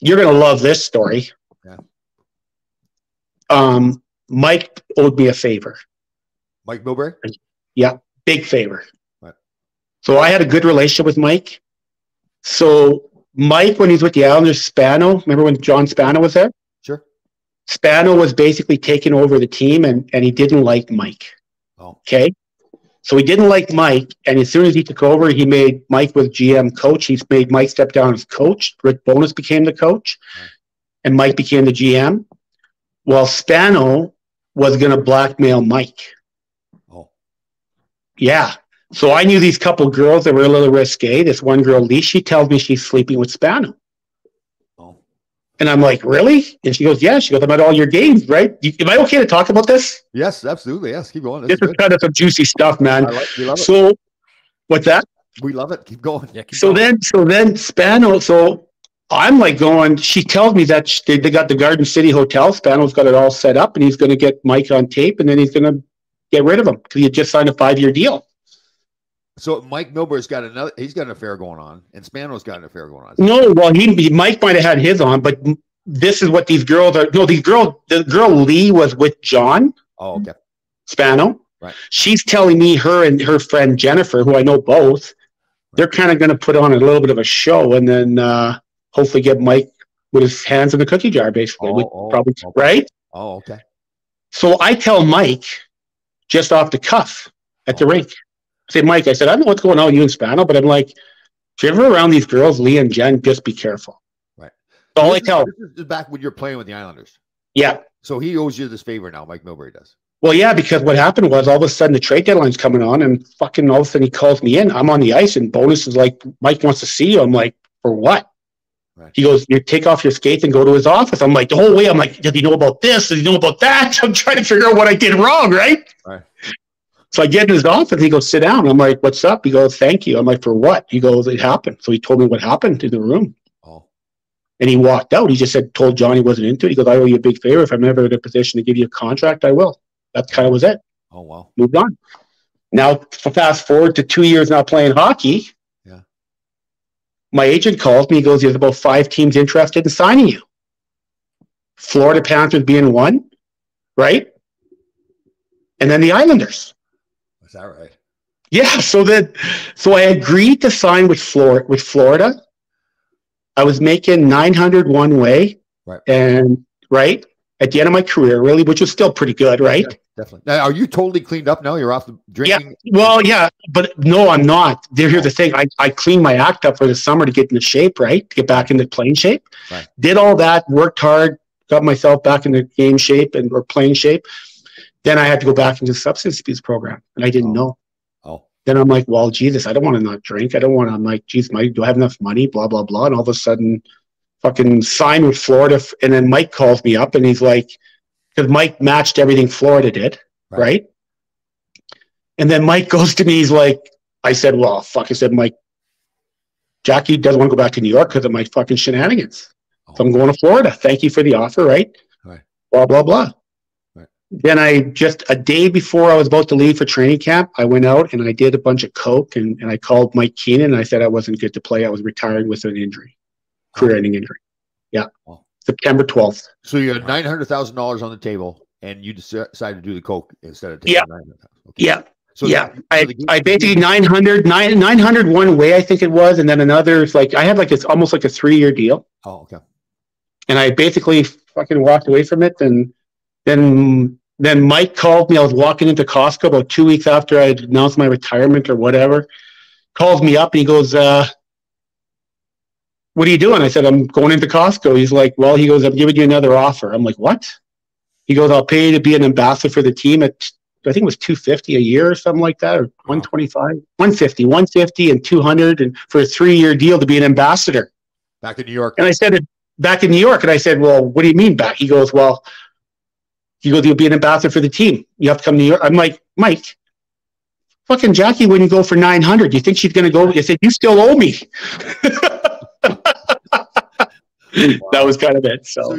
you're gonna love this story. Yeah. Um, Mike owed me a favor, Mike Milbury. Yeah, big favor. Right. So I had a good relationship with Mike. So Mike, when he's with the Islanders, Spano, remember when John Spano was there? Sure. Spano was basically taking over the team and, and he didn't like Mike. Oh. Okay. So he didn't like Mike. And as soon as he took over, he made Mike was GM coach. He's made Mike step down as coach. Rick Bowness became the coach and Mike became the GM. Well, Spano was going to blackmail Mike. Oh. Yeah. So I knew these couple girls that were a little risque. This one girl, Lee, she tells me she's sleeping with Spano. And I'm like, really? And she goes, yeah. She goes, I'm at all your games, right? You- Am I okay to talk about this? Yes, absolutely. Yes, keep going. This That's is good. kind of some juicy stuff, man. I like. We love it. So, what's that? we love it. Keep going. Yeah. Keep So going. then, so then Spano, so I'm like going, she tells me that sh- they, they got the Garden City Hotel. Spano's got it all set up and he's going to get Mike on tape and then he's going to get rid of him because he had just signed a five year deal. So Mike Milbury's got another. He's got an affair going on, and Spano's got an affair going on. No, well, he, Mike might have had his on, but this is what these girls are. No, these girl, the girl Lee was with John Oh, okay. Spano. Right. She's telling me her and her friend Jennifer, who I know both, they're kind of going to put on a little bit of a show and then uh, hopefully get Mike with his hands in the cookie jar, basically. Oh, oh, probably okay. right. Oh, okay. So I tell Mike just off the cuff at the rink. I say, Mike, I said, I don't know what's going on with you and Spano, but I'm like, if you're ever around these girls, Lee and Jen, just be careful. Right. That's all I This is- tell. This is back when you're playing with the Islanders. Yeah. So he owes you this favor now. Mike Milbury does. Well, yeah, because what happened was all of a sudden the trade deadline's coming on, and fucking all of a sudden he calls me in. I'm on the ice, and Bowness is like, Mike wants to see you. I'm like, for what? Right. He goes, you take off your skates and go to his office. I'm like, the whole way, I'm like, does he know about this? Does he know about that? I'm trying to figure out what I did wrong, right? Right. So I get in his office. He goes, sit down. I'm like, what's up? He goes, thank you. I'm like, for what? He goes, it happened. So he told me what happened in the room. Oh, And he walked out. He just said, told John he wasn't into it. He goes, I owe you a big favor. If I'm ever in a position to give you a contract, I will. That kind of was it oh wow. moved on. Now, fast forward to two years not playing hockey. Yeah. My agent calls me. He goes, There's about five teams interested in signing you. Florida Panthers being one, right? And then the Islanders. Is that right? Yeah. So that so I agreed to sign with Florida. With Florida, I was making 900 one way, Right. and right at the end of my career, really, which was still pretty good, right? Yeah, definitely. Now, are you totally cleaned up now? You're off the drinking. Yeah. Well, yeah, but no, I'm not. Here's the thing. I, I cleaned my act up for the summer to get into shape, right? To get back into playing shape. Right. Did all that, worked hard, got myself back into game shape and or playing shape. Then I had to go back into the substance abuse program, and I didn't Oh. know. Oh, Then I'm like, well, Jesus, I don't want to not drink. I don't want to. I'm like, geez, Mike, do I have enough money? Blah blah blah. And all of a sudden, fucking sign with Florida, and then Mike calls me up, and he's like, because Mike matched everything Florida did, Right. right? And then Mike goes to me, he's like, I said, well, fuck. I said, Mike, Jackie doesn't want to go back to New York because of my fucking shenanigans. Oh. So I'm going to Florida. Thank you for the offer, right? Right. Blah blah blah. Then I just a day before I was about to leave for training camp, I went out and I did a bunch of coke and, and I called Mike Keenan and I said I wasn't good to play. I was retiring with an injury, career-ending injury. Yeah. Wow. September 12th. so you had nine hundred thousand dollars on the table, and you decided to do the coke instead of taking Yeah. nine hundred thousand. Okay. Yeah. So yeah. so I, the I basically 900, nine- 900 one way, I think it was. And then another, it's like, I had like, it's almost like a three year deal. Oh, okay. and I basically fucking walked away from it. And then then Mike called me. I was walking into Costco about two weeks after I had announced my retirement or whatever. Calls me up and he goes, uh, "What are you doing?" I said, "I'm going into Costco." He's like, "Well," he goes, "I'm giving you another offer." I'm like, "What?" He goes, "I'll pay you to be an ambassador for the team at." I think it was 250 a year or something like that, or 125, 150, 150 and 200 and for a three year deal to be an ambassador. Back in New York. And I said, back in New York. And I said, well, what do you mean back? He goes, well, he goes, you'll be an ambassador for the team. You have to come to New York. I'm like, Mike, fucking Jackie wouldn't go for 900. You think she's going to go? I said, you still owe me. that was kind of it. So